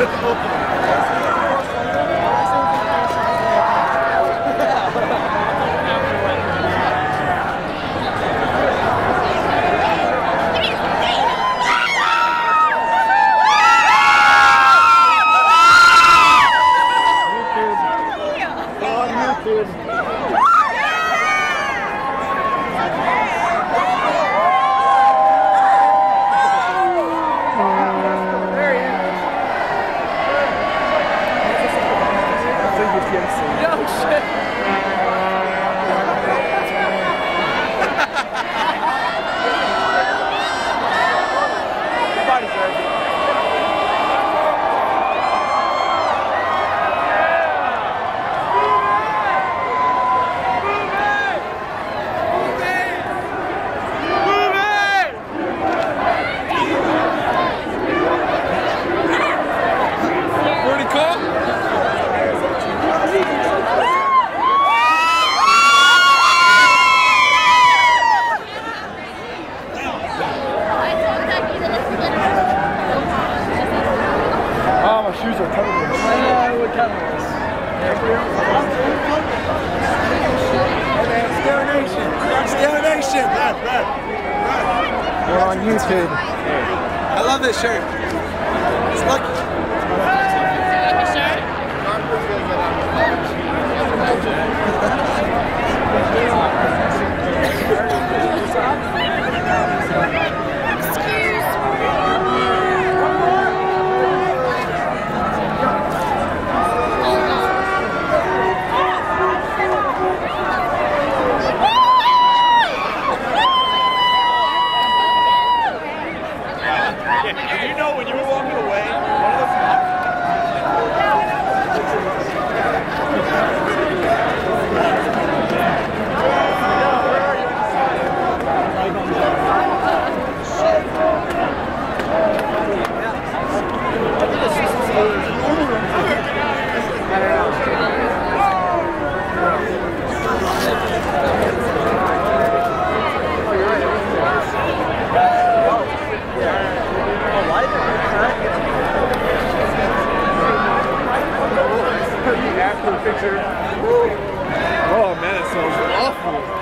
oh. Piercing. No shit. We're on YouTube. I love this shirt. It's lucky. cool.